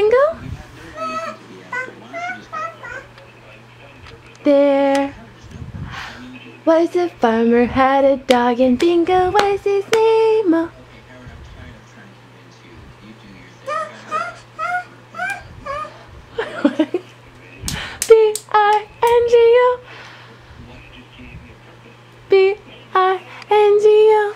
Ringo? There was a farmer had a dog and Bingo was his name. -o. B I N G O. B I N G O.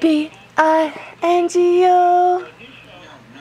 B I N G O.